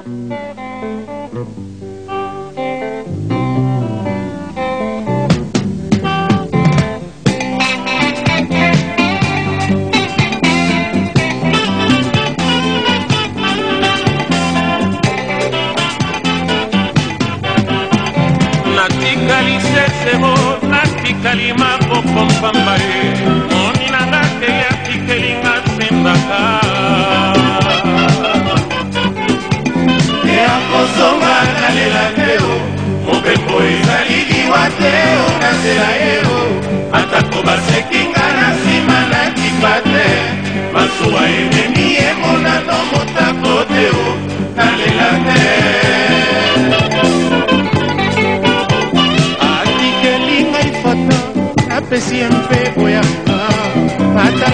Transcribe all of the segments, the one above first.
Na Natikali sesebo, natikali mako pompambare.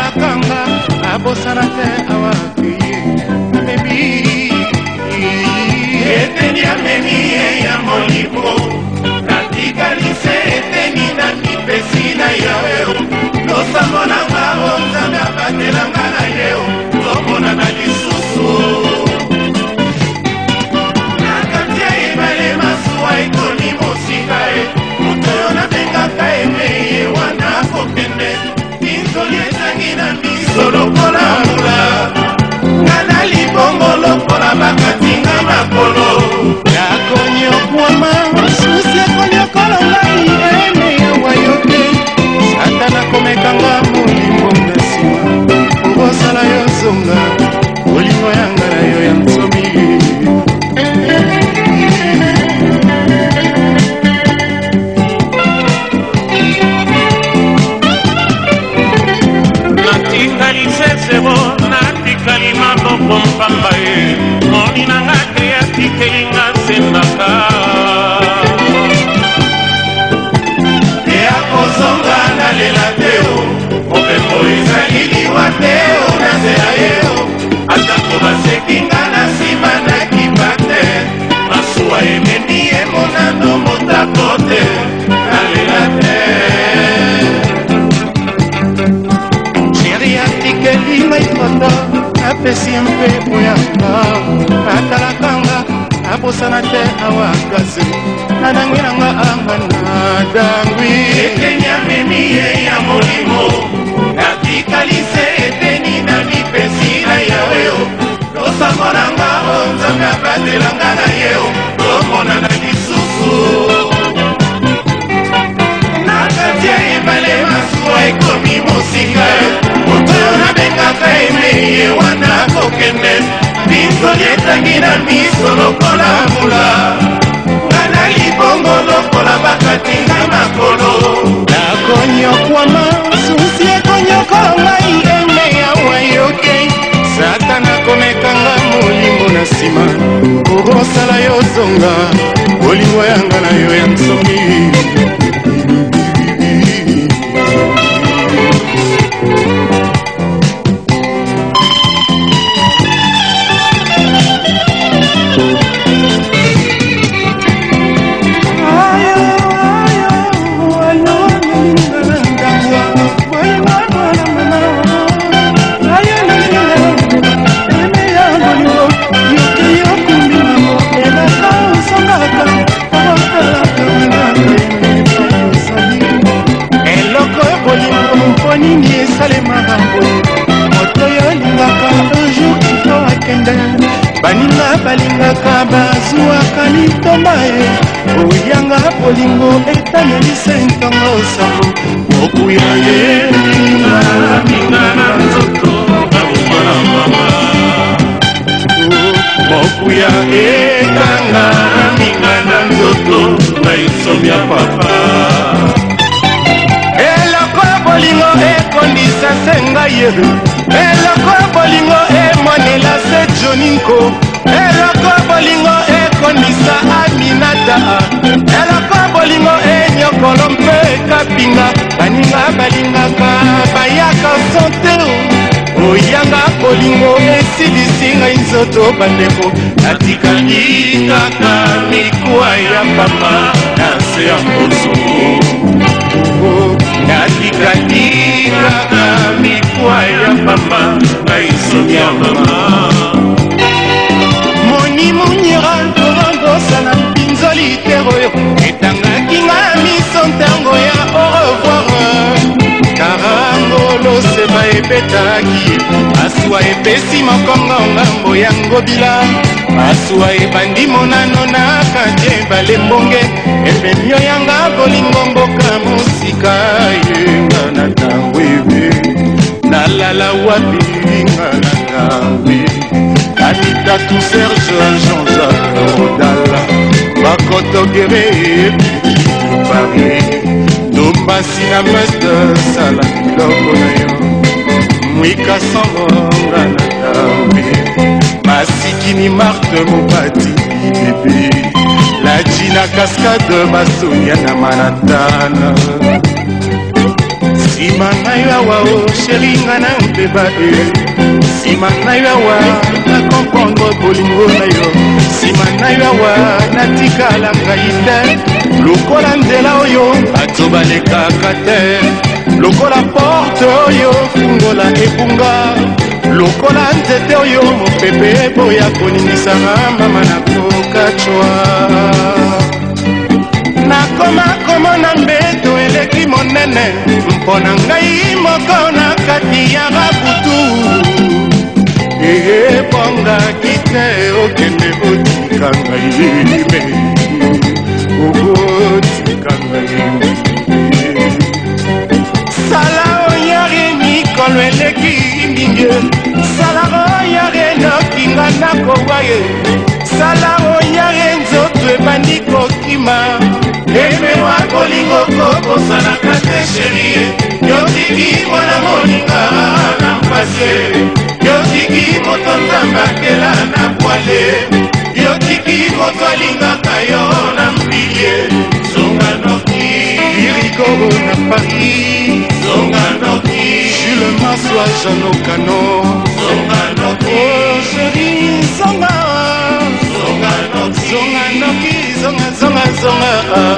akanga abosana te awa kuye amebi eteni amemi ye ya molimo lokola bakatinga makolo esemaka ya kozonga nalela te o mopepo ezali liwa te o na nzela ye o atako basekinga na se tomonana na ye tomonana lisusu na kati ya ebale masuwa ekomi mosika moto nabengaka emei ye wana kokende misoli etangi na miso lokola mbula nga na libongo lokola bakati nga makolo nakonyokwama zonga bolingo yanga na yo ya nsonga baninga balingaka bazwaka litomba ye oyanga bolingo etanelisa ntongo sango okuya ye ninga na nzoto akokola mama mokuya ekanga ninga na nzoto na esomi ya papa eloko bolingo ekondisa se ngai ye eloko bolingo e komonela se joninko eloko bolingo ekondisa aminata eloko bolingo enyokolo mpe ekapinga baninga balingaka bayaka santeo oyanga bolingo esilisi ngai nzoto bandeko natikali kaka mikwa ya pamba na se ya mboso ekatika mikwa ya pamba ngai soki ya mama monimuniral torondosa na mpinzoli tero etangaki nga miso ntango ya orevoir karangoloseba ebetaki masuwa epesi mokongo ngambo ya ngobila masuwa ebandi monano na kati ebale mbonge epemio yanga bolingo mboka mosika surtout serge jean-jacques rodal bakotokere pari topasi na meste sala biloko na yo mwika sangonga na tabe masikini marte mopati ebe laji na kaskade basonia na manatana nsima na yo awa oshelinga na yo mpeba e nsima na yo awa nakompongo bolingo na yo nsima na yo awa natikala ngai te lokola nzela oyo bato balekaka te lokola porte oyo fungola ebunga lokola nzete oyo mopepe eboya koninisanga mama na kokacwa nakoma komona mbe eleki monene mpo na ngai moko na kati ya babutu ebongaki te okende otika ngai be okotika ngai sala oyare mikolo eleki mingi sala oyare nokinga na kowa ye sala oyare nzoto ebandi kokima bolingo kokosanaka te sherie yotiki mwana moninga na mpase yotiki moto nzambe akela na bwale yotiki moto alingaka yo na mbilie zonga noki irikoro na pari zonga noki jule maswa janokano zonga noki sheri oh, zonga zonga noki zonga noki zonga zonga zonga